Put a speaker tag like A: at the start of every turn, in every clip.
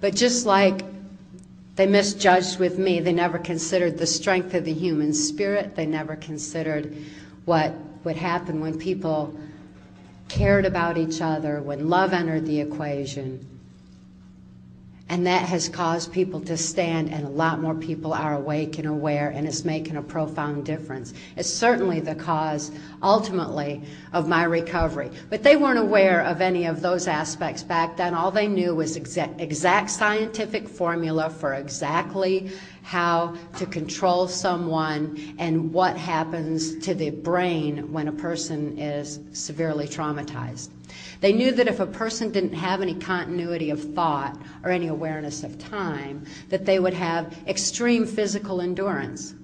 A: But just like they misjudged with me, they never considered the strength of the human spirit. They never considered what would happen when people cared about each other, when love entered the equation. And that has caused people to stand, and a lot more people are awake and aware, and it's making a profound difference. It's certainly the cause, ultimately, of my recovery. But they weren't aware of any of those aspects back then. All they knew was exact, exact scientific formula for exactly how to control someone and what happens to the brain when a person is severely traumatized. They knew that if a person didn't have any continuity of thought or any awareness of time, that they would have extreme physical endurance.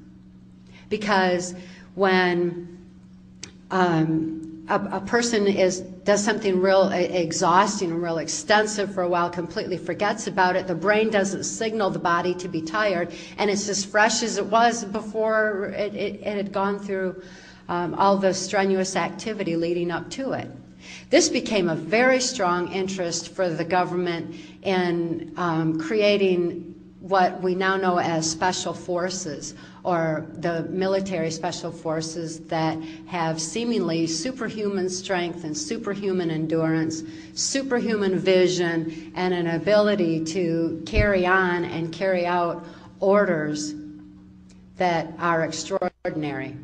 A: Because when um, a, a, person is does something real exhausting and real extensive for a while, completely forgets about it, the brain doesn't signal the body to be tired, and it's as fresh as it was before it, it, it had gone through um, all the strenuous activity leading up to it. This became a very strong interest for the government in um, creating what we now know as special forces or the military special forces that have seemingly superhuman strength and superhuman endurance, superhuman vision, and an ability to carry on and carry out orders that are extraordinary.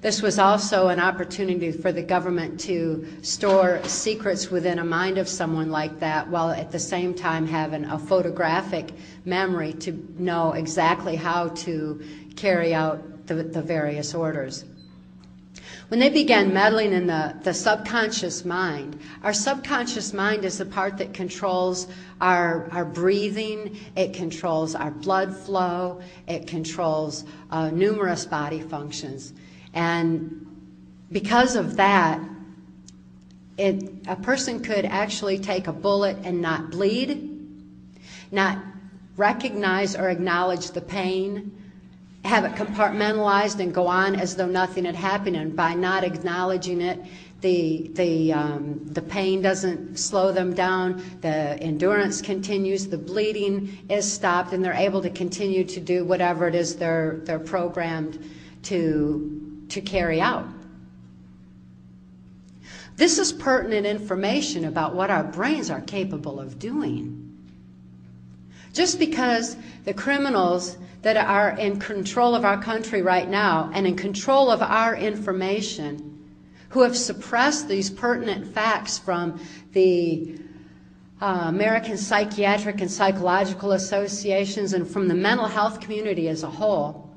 A: This was also an opportunity for the government to store secrets within a mind of someone like that while at the same time having a photographic memory to know exactly how to carry out the, the various orders. When they began meddling in the, the subconscious mind, our subconscious mind is the part that controls our, our breathing, it controls our blood flow, it controls uh, numerous body functions. And because of that, it, a person could actually take a bullet and not bleed, not recognize or acknowledge the pain, have it compartmentalized and go on as though nothing had happened. And by not acknowledging it, the, the, um, the pain doesn't slow them down, the endurance continues, the bleeding is stopped, and they're able to continue to do whatever it is they're, they're programmed to to carry out. This is pertinent information about what our brains are capable of doing. Just because the criminals that are in control of our country right now and in control of our information, who have suppressed these pertinent facts from the uh, American Psychiatric and Psychological Associations and from the mental health community as a whole,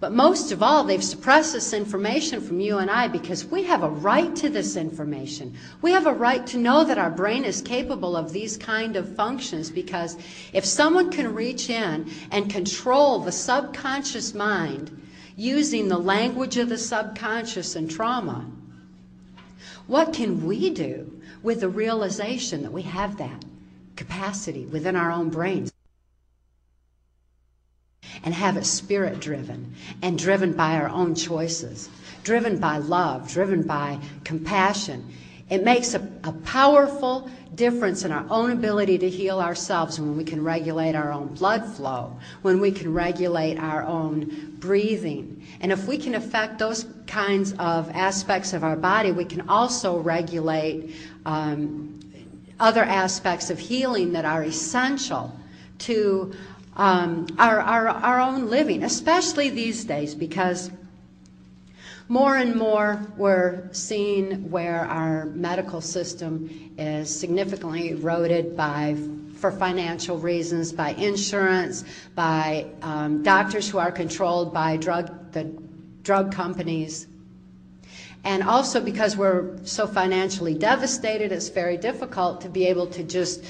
A: but most of all, they've suppressed this information from you and I because we have a right to this information. We have a right to know that our brain is capable of these kind of functions because if someone can reach in and control the subconscious mind using the language of the subconscious and trauma, what can we do with the realization that we have that capacity within our own brains? And have it spirit driven and driven by our own choices, driven by love, driven by compassion. It makes a, a, powerful difference in our own ability to heal ourselves when we can regulate our own blood flow, when we can regulate our own breathing. And if we can affect those kinds of aspects of our body, we can also regulate um, other aspects of healing that are essential to um, our, our, our own living, especially these days, because more and more we're seeing where our medical system is significantly eroded by for financial reasons, by insurance, by um, doctors who are controlled by drug the drug companies. And also because we're so financially devastated, it's very difficult to be able to just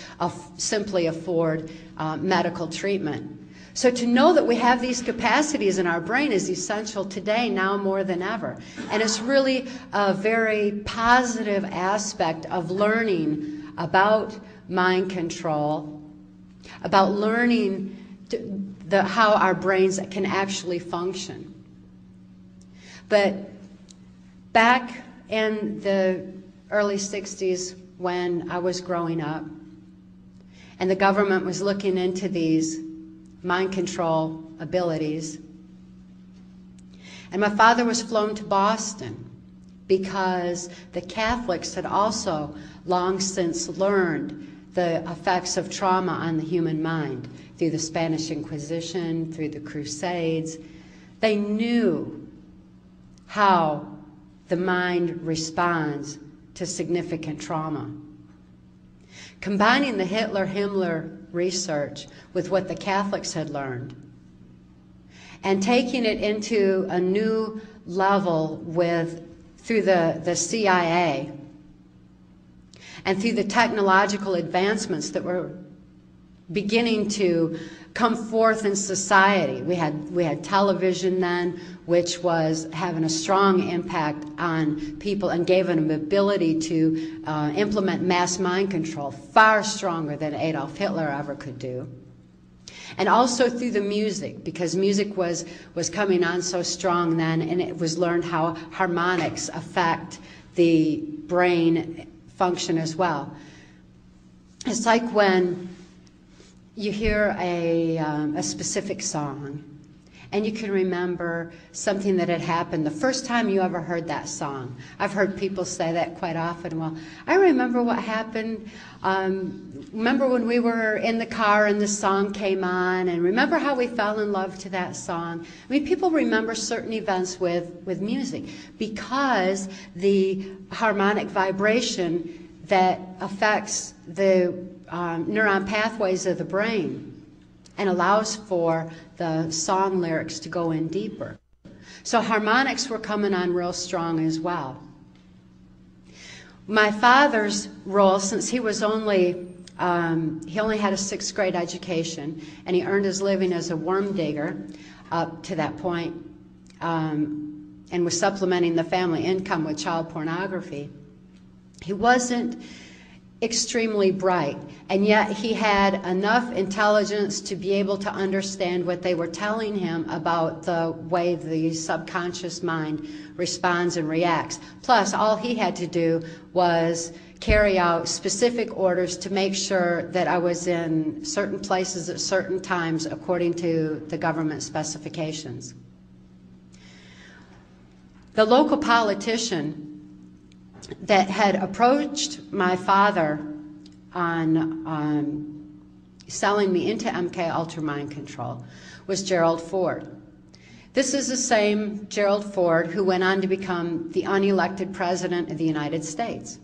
A: simply afford uh, medical treatment. So to know that we have these capacities in our brain is essential today, now more than ever. And it's really a very positive aspect of learning about mind control, about learning the, how our brains can actually function. But back in the early 60s, when I was growing up. And the government was looking into these mind control abilities. And my father was flown to Boston because the Catholics had also long since learned the effects of trauma on the human mind through the Spanish Inquisition, through the Crusades. They knew how the mind responds to significant trauma. Combining the Hitler Himmler research with what the Catholics had learned and taking it into a new level with through the, the CIA and through the technological advancements that were beginning to come forth in society. We had, we had television then, which was having a strong impact on people and gave them ability to uh, implement mass mind control far stronger than Adolf Hitler ever could do. And also through the music, because music was, was coming on so strong then, and it was learned how harmonics affect the brain function as well. It's like when you hear a, um, a specific song and you can remember something that had happened the first time you ever heard that song. I've heard people say that quite often. Well, I remember what happened. Um, remember when we were in the car and the song came on, and remember how we fell in love to that song. I mean, people remember certain events with, with music because the harmonic vibration that affects the um, neuron pathways of the brain and allows for the song lyrics to go in deeper. So harmonics were coming on real strong as well. My father's role, since he was only um, he only had a sixth grade education, and he earned his living as a worm digger up to that point, um, and was supplementing the family income with child pornography. He wasn't extremely bright, and yet he had enough intelligence to be able to understand what they were telling him about the way the subconscious mind responds and reacts. Plus, all he had to do was carry out specific orders to make sure that I was in certain places at certain times according to the government specifications. The local politician that had approached my father on um, selling me into MK Ultra Mind Control was Gerald Ford. This is the same Gerald Ford who went on to become the unelected president of the United States.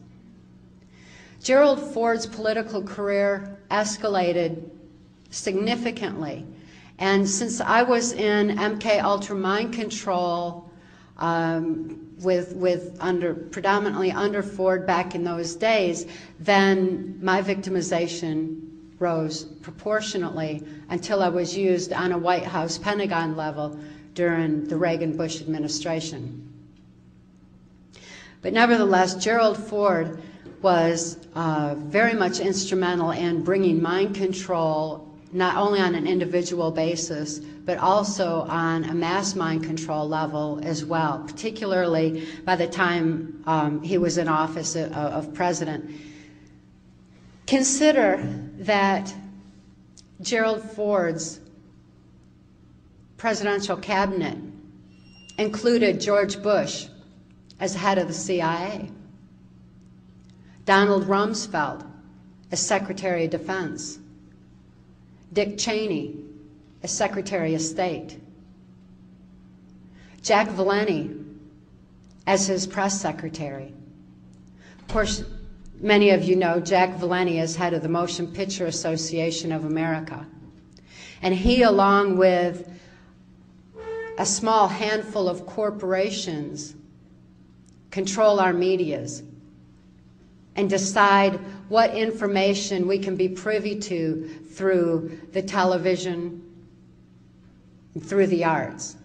A: Gerald Ford's political career escalated significantly. And since I was in MK Ultra Mind Control um, with, with under, predominantly under Ford back in those days, then my victimization rose proportionately until I was used on a White House Pentagon level during the Reagan Bush administration. But nevertheless, Gerald Ford was uh, very much instrumental in bringing mind control not only on an individual basis, but also on a mass mind control level as well, particularly by the time um, he was in office of, of president. Consider that Gerald Ford's presidential cabinet included George Bush as head of the CIA, Donald Rumsfeld as Secretary of Defense, Dick Cheney as Secretary of State, Jack Valenti as his press secretary. Of course, many of you know Jack Valenti is head of the Motion Picture Association of America. And he, along with a small handful of corporations, control our medias and decide what information we can be privy to through the television, through the arts.